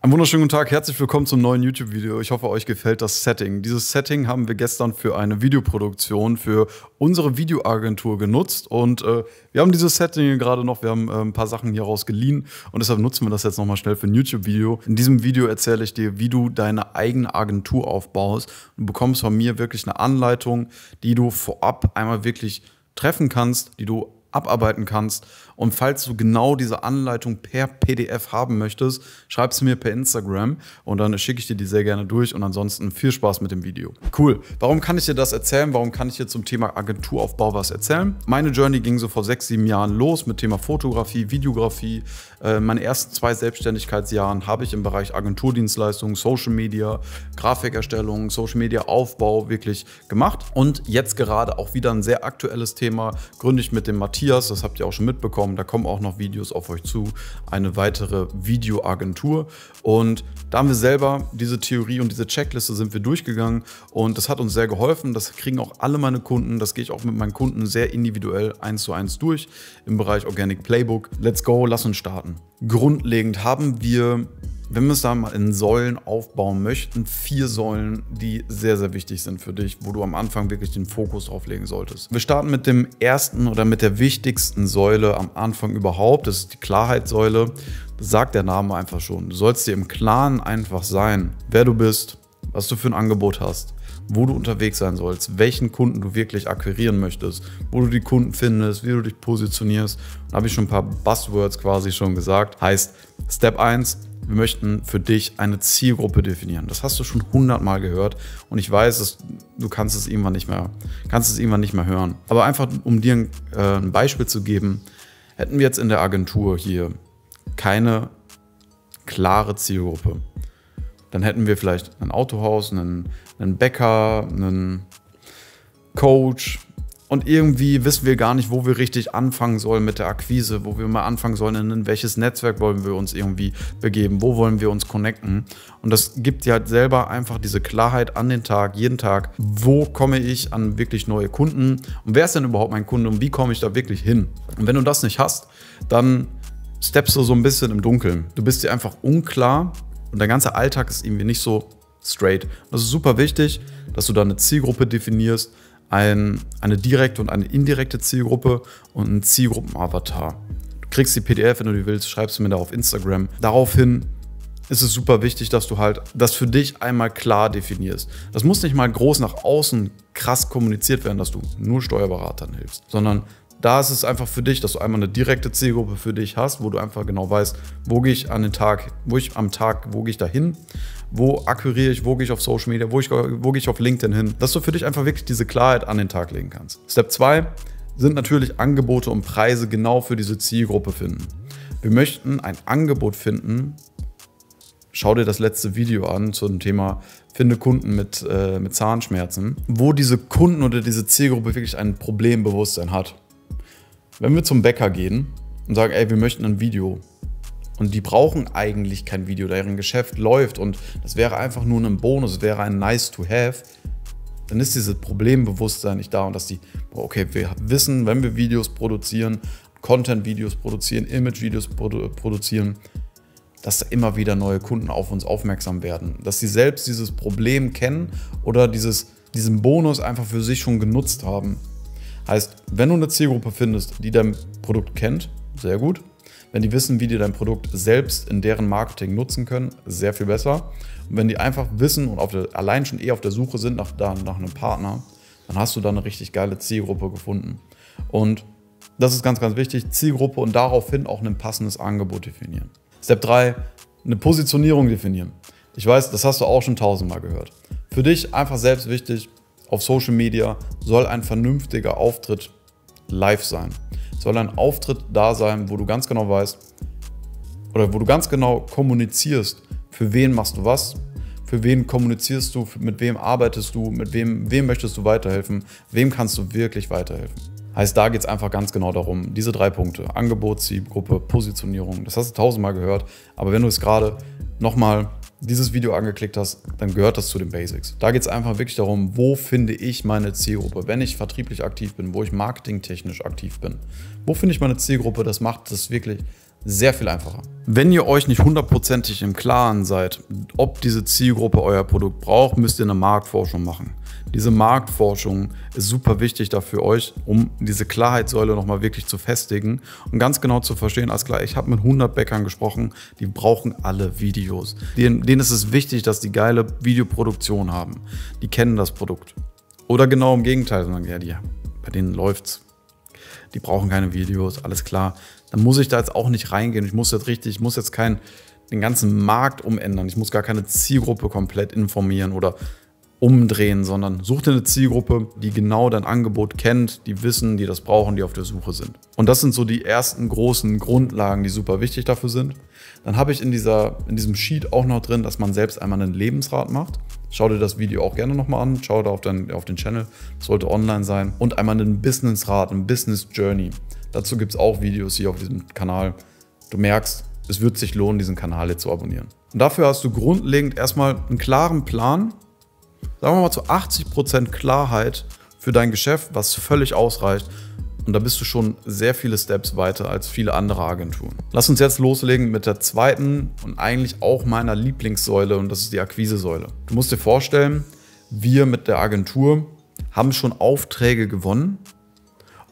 Einen wunderschönen guten Tag, herzlich willkommen zum neuen YouTube-Video. Ich hoffe, euch gefällt das Setting. Dieses Setting haben wir gestern für eine Videoproduktion für unsere Videoagentur genutzt und äh, wir haben dieses Setting gerade noch, wir haben äh, ein paar Sachen hieraus geliehen und deshalb nutzen wir das jetzt nochmal schnell für ein YouTube-Video. In diesem Video erzähle ich dir, wie du deine eigene Agentur aufbaust. Du bekommst von mir wirklich eine Anleitung, die du vorab einmal wirklich treffen kannst, die du abarbeiten kannst. Und falls du genau diese Anleitung per PDF haben möchtest, schreib es mir per Instagram und dann schicke ich dir die sehr gerne durch. Und ansonsten viel Spaß mit dem Video. Cool. Warum kann ich dir das erzählen? Warum kann ich dir zum Thema Agenturaufbau was erzählen? Meine Journey ging so vor sechs, sieben Jahren los mit Thema Fotografie, Videografie. Äh, meine ersten zwei Selbstständigkeitsjahren habe ich im Bereich Agenturdienstleistungen, Social Media, Grafikerstellung, Social Media Aufbau wirklich gemacht. Und jetzt gerade auch wieder ein sehr aktuelles Thema, gründe ich mit dem Matthias Matthias, das habt ihr auch schon mitbekommen, da kommen auch noch Videos auf euch zu, eine weitere Videoagentur. Und da haben wir selber diese Theorie und diese Checkliste sind wir durchgegangen und das hat uns sehr geholfen. Das kriegen auch alle meine Kunden, das gehe ich auch mit meinen Kunden sehr individuell eins zu eins durch im Bereich Organic Playbook. Let's go, lass uns starten. Grundlegend haben wir wenn wir es da mal in Säulen aufbauen möchten, vier Säulen, die sehr, sehr wichtig sind für dich, wo du am Anfang wirklich den Fokus drauf legen solltest. Wir starten mit dem ersten oder mit der wichtigsten Säule am Anfang überhaupt. Das ist die Klarheitssäule. Das sagt der Name einfach schon. Du sollst dir im Klaren einfach sein, wer du bist, was du für ein Angebot hast, wo du unterwegs sein sollst, welchen Kunden du wirklich akquirieren möchtest, wo du die Kunden findest, wie du dich positionierst. Da habe ich schon ein paar Buzzwords quasi schon gesagt. Heißt, Step 1, wir möchten für dich eine Zielgruppe definieren. Das hast du schon hundertmal gehört und ich weiß, dass du kannst es irgendwann nicht mehr, kannst es irgendwann nicht mehr hören. Aber einfach, um dir ein, äh, ein Beispiel zu geben, hätten wir jetzt in der Agentur hier keine klare Zielgruppe, dann hätten wir vielleicht ein Autohaus, einen, einen Bäcker, einen Coach, und irgendwie wissen wir gar nicht, wo wir richtig anfangen sollen mit der Akquise, wo wir mal anfangen sollen, in welches Netzwerk wollen wir uns irgendwie begeben, wo wollen wir uns connecten. Und das gibt dir halt selber einfach diese Klarheit an den Tag, jeden Tag, wo komme ich an wirklich neue Kunden und wer ist denn überhaupt mein Kunde und wie komme ich da wirklich hin. Und wenn du das nicht hast, dann steppst du so ein bisschen im Dunkeln. Du bist dir einfach unklar und der ganze Alltag ist irgendwie nicht so straight. Das ist super wichtig, dass du da eine Zielgruppe definierst, ein, eine direkte und eine indirekte Zielgruppe und einen Zielgruppenavatar. Du kriegst die PDF, wenn du die willst, schreibst du mir da auf Instagram. Daraufhin ist es super wichtig, dass du halt das für dich einmal klar definierst. Das muss nicht mal groß nach außen krass kommuniziert werden, dass du nur Steuerberatern hilfst, sondern da ist es einfach für dich, dass du einmal eine direkte Zielgruppe für dich hast, wo du einfach genau weißt, wo gehe ich an den Tag, wo ich am Tag, wo gehe ich da hin, wo akquiriere ich, wo gehe ich auf Social Media, wo, ich, wo gehe ich auf LinkedIn hin, dass du für dich einfach wirklich diese Klarheit an den Tag legen kannst. Step 2 sind natürlich Angebote und Preise genau für diese Zielgruppe finden. Wir möchten ein Angebot finden, schau dir das letzte Video an zum Thema Finde Kunden mit, äh, mit Zahnschmerzen, wo diese Kunden oder diese Zielgruppe wirklich ein Problembewusstsein hat. Wenn wir zum Bäcker gehen und sagen, ey, wir möchten ein Video und die brauchen eigentlich kein Video, deren Geschäft läuft und das wäre einfach nur ein Bonus, wäre ein nice to have, dann ist dieses Problembewusstsein nicht da und dass die, okay, wir wissen, wenn wir Videos produzieren, Content-Videos produzieren, Image-Videos produ produzieren, dass da immer wieder neue Kunden auf uns aufmerksam werden. Dass sie selbst dieses Problem kennen oder dieses, diesen Bonus einfach für sich schon genutzt haben. Heißt, wenn du eine Zielgruppe findest, die dein Produkt kennt, sehr gut. Wenn die wissen, wie die dein Produkt selbst in deren Marketing nutzen können, sehr viel besser. Und wenn die einfach wissen und der, allein schon eher auf der Suche sind nach, nach einem Partner, dann hast du da eine richtig geile Zielgruppe gefunden. Und das ist ganz, ganz wichtig, Zielgruppe und daraufhin auch ein passendes Angebot definieren. Step 3, eine Positionierung definieren. Ich weiß, das hast du auch schon tausendmal gehört. Für dich einfach selbst wichtig, auf Social Media soll ein vernünftiger Auftritt live sein. Soll ein Auftritt da sein, wo du ganz genau weißt oder wo du ganz genau kommunizierst, für wen machst du was, für wen kommunizierst du, mit wem arbeitest du, mit wem, wem möchtest du weiterhelfen, wem kannst du wirklich weiterhelfen. Heißt, da geht es einfach ganz genau darum, diese drei Punkte, Angebot, Zielgruppe, Positionierung, das hast du tausendmal gehört, aber wenn du es gerade nochmal dieses Video angeklickt hast, dann gehört das zu den Basics. Da geht es einfach wirklich darum, wo finde ich meine Zielgruppe, wenn ich vertrieblich aktiv bin, wo ich marketingtechnisch aktiv bin. Wo finde ich meine Zielgruppe? Das macht es wirklich sehr viel einfacher. Wenn ihr euch nicht hundertprozentig im Klaren seid, ob diese Zielgruppe euer Produkt braucht, müsst ihr eine Marktforschung machen. Diese Marktforschung ist super wichtig dafür euch, um diese Klarheitssäule nochmal wirklich zu festigen und ganz genau zu verstehen, als klar, ich habe mit 100 Bäckern gesprochen, die brauchen alle Videos. Denen, denen ist es wichtig, dass die geile Videoproduktion haben. Die kennen das Produkt. Oder genau im Gegenteil, sondern ja, die, bei denen läuft's. Die brauchen keine Videos, alles klar. Dann muss ich da jetzt auch nicht reingehen. Ich muss jetzt richtig, ich muss jetzt keinen den ganzen Markt umändern. Ich muss gar keine Zielgruppe komplett informieren oder umdrehen, sondern such dir eine Zielgruppe, die genau dein Angebot kennt, die wissen, die das brauchen, die auf der Suche sind. Und das sind so die ersten großen Grundlagen, die super wichtig dafür sind. Dann habe ich in, dieser, in diesem Sheet auch noch drin, dass man selbst einmal einen Lebensrat macht. Schau dir das Video auch gerne nochmal an, schau da auf, dein, auf den Channel, das sollte online sein. Und einmal einen Businessrat, einen Business Journey. Dazu gibt es auch Videos hier auf diesem Kanal. Du merkst, es wird sich lohnen, diesen Kanal jetzt zu abonnieren. Und dafür hast du grundlegend erstmal einen klaren Plan, sagen wir mal zu 80% Klarheit für dein Geschäft, was völlig ausreicht. Und da bist du schon sehr viele Steps weiter als viele andere Agenturen. Lass uns jetzt loslegen mit der zweiten und eigentlich auch meiner Lieblingssäule und das ist die Akquisesäule. Du musst dir vorstellen, wir mit der Agentur haben schon Aufträge gewonnen,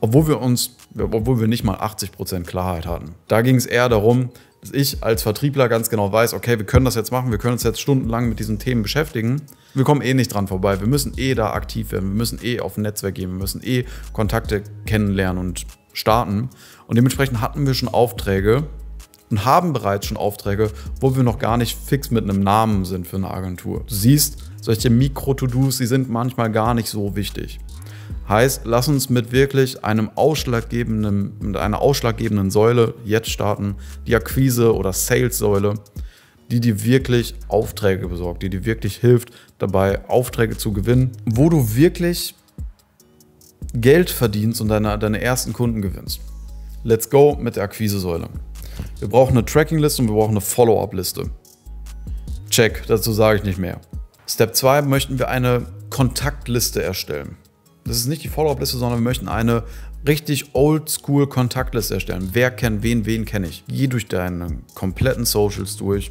obwohl wir uns, obwohl wir nicht mal 80% Klarheit hatten. Da ging es eher darum, dass ich als Vertriebler ganz genau weiß, okay, wir können das jetzt machen, wir können uns jetzt stundenlang mit diesen Themen beschäftigen. Wir kommen eh nicht dran vorbei. Wir müssen eh da aktiv werden. Wir müssen eh auf ein Netzwerk gehen. Wir müssen eh Kontakte kennenlernen und starten. Und dementsprechend hatten wir schon Aufträge und haben bereits schon Aufträge, wo wir noch gar nicht fix mit einem Namen sind für eine Agentur. Du siehst, solche Mikro-To-Dos, die sind manchmal gar nicht so wichtig. Heißt, lass uns mit wirklich einem ausschlaggebenden, mit einer ausschlaggebenden Säule jetzt starten, die Akquise- oder Sales-Säule, die dir wirklich Aufträge besorgt, die dir wirklich hilft, dabei Aufträge zu gewinnen, wo du wirklich Geld verdienst und deine, deine ersten Kunden gewinnst. Let's go mit der Akquise-Säule. Wir brauchen eine Tracking-Liste und wir brauchen eine Follow-up-Liste. Check, dazu sage ich nicht mehr. Step 2 möchten wir eine Kontaktliste erstellen. Das ist nicht die Follow-up-Liste, sondern wir möchten eine richtig oldschool Kontaktliste erstellen. Wer kennt wen, wen kenne ich. Geh durch deine kompletten Socials durch,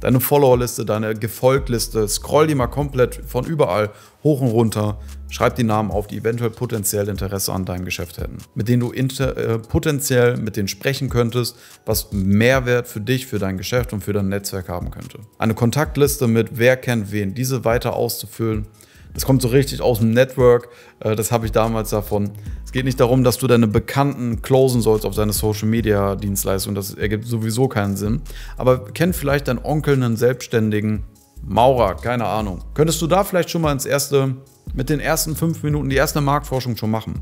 deine Follower-Liste, deine Gefolgliste, scroll die mal komplett von überall hoch und runter, schreib die Namen auf, die eventuell potenziell Interesse an deinem Geschäft hätten, mit denen du inter, äh, potenziell mit denen sprechen könntest, was Mehrwert für dich, für dein Geschäft und für dein Netzwerk haben könnte. Eine Kontaktliste mit wer kennt wen, diese weiter auszufüllen, das kommt so richtig aus dem Network. Äh, das habe ich damals davon. Es geht nicht darum, dass du deine Bekannten closen sollst auf deine Social Media Dienstleistung. Das ergibt sowieso keinen Sinn. Aber kennt vielleicht dein Onkel einen Selbstständigen Maurer, keine Ahnung. Könntest du da vielleicht schon mal ins erste, mit den ersten fünf Minuten die erste Marktforschung schon machen?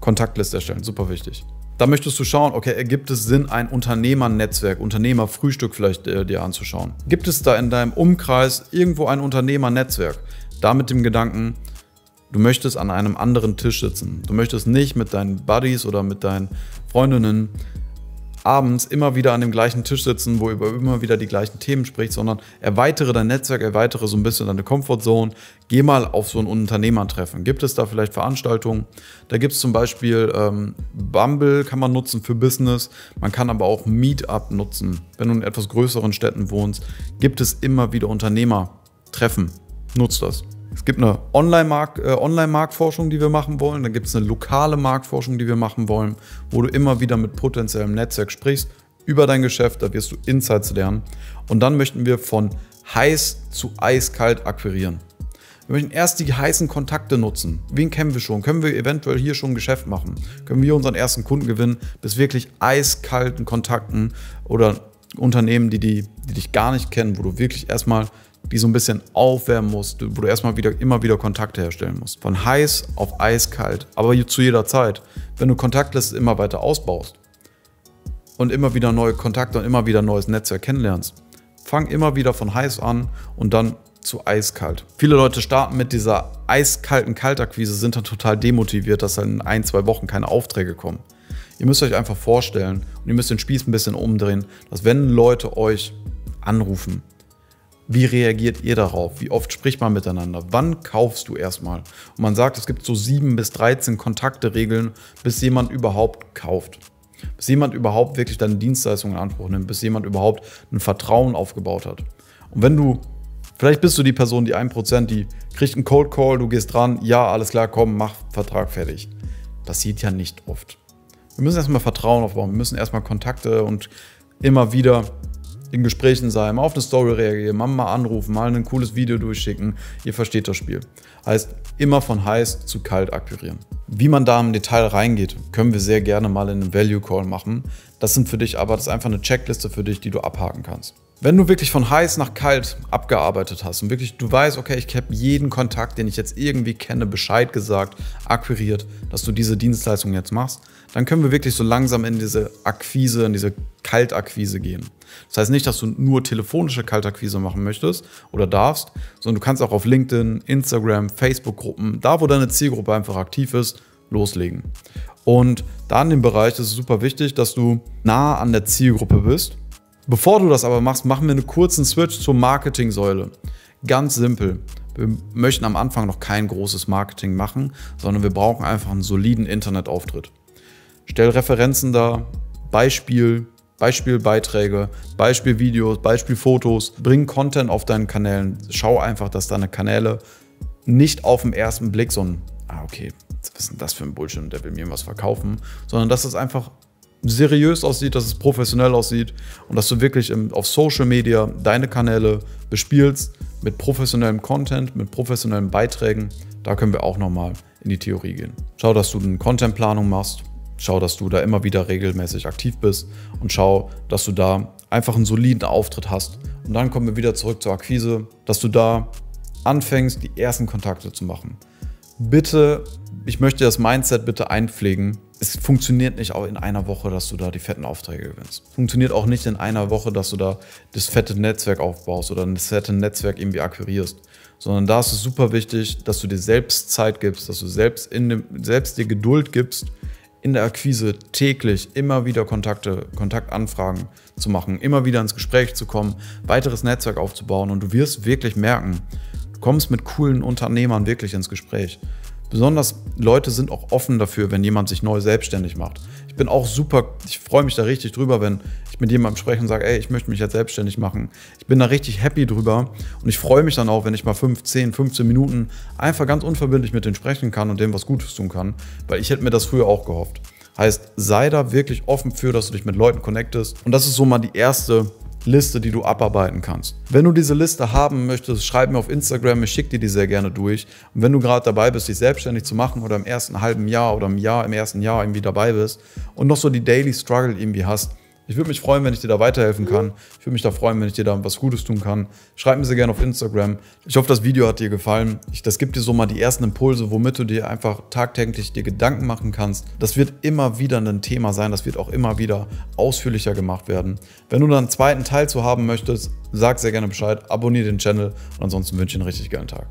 Kontaktliste erstellen, super wichtig. Da möchtest du schauen, okay, ergibt es Sinn, ein Unternehmernetzwerk, Unternehmerfrühstück vielleicht äh, dir anzuschauen? Gibt es da in deinem Umkreis irgendwo ein Unternehmernetzwerk? Da mit dem Gedanken, du möchtest an einem anderen Tisch sitzen. Du möchtest nicht mit deinen Buddies oder mit deinen Freundinnen abends immer wieder an dem gleichen Tisch sitzen, wo über immer wieder die gleichen Themen spricht, sondern erweitere dein Netzwerk, erweitere so ein bisschen deine Comfortzone. Geh mal auf so ein Unternehmertreffen. Gibt es da vielleicht Veranstaltungen? Da gibt es zum Beispiel ähm, Bumble kann man nutzen für Business. Man kann aber auch Meetup nutzen. Wenn du in etwas größeren Städten wohnst, gibt es immer wieder Unternehmertreffen nutzt das. Es gibt eine Online-Marktforschung, äh, die wir machen wollen. Dann gibt es eine lokale Marktforschung, die wir machen wollen, wo du immer wieder mit potenziellem Netzwerk sprichst über dein Geschäft. Da wirst du Insights lernen. Und dann möchten wir von heiß zu eiskalt akquirieren. Wir möchten erst die heißen Kontakte nutzen. Wen kennen wir schon? Können wir eventuell hier schon ein Geschäft machen? Können wir unseren ersten Kunden gewinnen? Bis wirklich eiskalten Kontakten oder Unternehmen, die, die, die dich gar nicht kennen, wo du wirklich erstmal die so ein bisschen aufwärmen musst, wo du erstmal wieder, immer wieder Kontakte herstellen musst. Von heiß auf eiskalt, aber zu jeder Zeit. Wenn du Kontaktliste immer weiter ausbaust und immer wieder neue Kontakte und immer wieder neues Netzwerk kennenlernst, fang immer wieder von heiß an und dann zu eiskalt. Viele Leute starten mit dieser eiskalten Kaltakquise, sind dann total demotiviert, dass dann in ein, zwei Wochen keine Aufträge kommen. Ihr müsst euch einfach vorstellen und ihr müsst den Spieß ein bisschen umdrehen, dass wenn Leute euch anrufen, wie reagiert ihr darauf? Wie oft spricht man miteinander? Wann kaufst du erstmal? Und man sagt, es gibt so sieben bis 13 Kontakte-Regeln, bis jemand überhaupt kauft. bis jemand überhaupt wirklich deine Dienstleistung in Anspruch nimmt, bis jemand überhaupt ein Vertrauen aufgebaut hat. Und wenn du, vielleicht bist du die Person, die 1%, die kriegt einen Cold Call, du gehst dran, ja, alles klar, komm, mach Vertrag fertig. Passiert ja nicht oft. Wir müssen erstmal Vertrauen aufbauen, wir müssen erstmal Kontakte und immer wieder in Gesprächen sein, mal auf eine Story reagieren, mal, mal anrufen, mal ein cooles Video durchschicken. Ihr versteht das Spiel. Heißt, immer von heiß zu kalt akquirieren. Wie man da im Detail reingeht, können wir sehr gerne mal in einem Value Call machen. Das sind für dich aber, das ist einfach eine Checkliste für dich, die du abhaken kannst. Wenn du wirklich von heiß nach kalt abgearbeitet hast und wirklich du weißt, okay, ich habe jeden Kontakt, den ich jetzt irgendwie kenne, Bescheid gesagt, akquiriert, dass du diese Dienstleistung jetzt machst, dann können wir wirklich so langsam in diese Akquise, in diese Kaltakquise gehen. Das heißt nicht, dass du nur telefonische Kaltakquise machen möchtest oder darfst, sondern du kannst auch auf LinkedIn, Instagram, Facebook-Gruppen, da wo deine Zielgruppe einfach aktiv ist, loslegen. Und da in dem Bereich ist es super wichtig, dass du nah an der Zielgruppe bist Bevor du das aber machst, machen wir einen kurzen Switch zur Marketingsäule. Ganz simpel. Wir möchten am Anfang noch kein großes Marketing machen, sondern wir brauchen einfach einen soliden Internetauftritt. Stell Referenzen da, Beispiel, Beispielbeiträge, Beispielvideos, Beispielfotos, bring Content auf deinen Kanälen. Schau einfach, dass deine Kanäle nicht auf den ersten Blick so ein, ah, okay, was ist denn das für ein Bullshit, der will mir was verkaufen, sondern dass es einfach seriös aussieht, dass es professionell aussieht und dass du wirklich auf Social Media deine Kanäle bespielst mit professionellem Content, mit professionellen Beiträgen. Da können wir auch nochmal in die Theorie gehen. Schau, dass du eine Contentplanung machst. Schau, dass du da immer wieder regelmäßig aktiv bist und schau, dass du da einfach einen soliden Auftritt hast. Und dann kommen wir wieder zurück zur Akquise, dass du da anfängst, die ersten Kontakte zu machen. Bitte, ich möchte das Mindset bitte einpflegen, es funktioniert nicht auch in einer Woche, dass du da die fetten Aufträge gewinnst. Funktioniert auch nicht in einer Woche, dass du da das fette Netzwerk aufbaust oder das fette Netzwerk irgendwie akquirierst. Sondern da ist es super wichtig, dass du dir selbst Zeit gibst, dass du selbst, in dem, selbst dir Geduld gibst, in der Akquise täglich immer wieder Kontakte, Kontaktanfragen zu machen, immer wieder ins Gespräch zu kommen, weiteres Netzwerk aufzubauen und du wirst wirklich merken, du kommst mit coolen Unternehmern wirklich ins Gespräch. Besonders Leute sind auch offen dafür, wenn jemand sich neu selbstständig macht. Ich bin auch super, ich freue mich da richtig drüber, wenn ich mit jemandem spreche und sage, ey, ich möchte mich jetzt selbstständig machen. Ich bin da richtig happy drüber und ich freue mich dann auch, wenn ich mal 5, 10, 15 Minuten einfach ganz unverbindlich mit denen sprechen kann und dem was Gutes tun kann, weil ich hätte mir das früher auch gehofft. Heißt, sei da wirklich offen für, dass du dich mit Leuten connectest. Und das ist so mal die erste Liste, die du abarbeiten kannst. Wenn du diese Liste haben möchtest, schreib mir auf Instagram, ich schicke dir die sehr gerne durch. Und wenn du gerade dabei bist, dich selbstständig zu machen oder im ersten halben Jahr oder im Jahr, im ersten Jahr irgendwie dabei bist und noch so die Daily Struggle irgendwie hast, ich würde mich freuen, wenn ich dir da weiterhelfen kann. Ich würde mich da freuen, wenn ich dir da was Gutes tun kann. Schreib mir sehr gerne auf Instagram. Ich hoffe, das Video hat dir gefallen. Ich, das gibt dir so mal die ersten Impulse, womit du dir einfach tagtäglich dir Gedanken machen kannst. Das wird immer wieder ein Thema sein. Das wird auch immer wieder ausführlicher gemacht werden. Wenn du dann einen zweiten Teil zu haben möchtest, sag sehr gerne Bescheid. Abonniere den Channel und ansonsten wünsche ich dir einen richtig geilen Tag.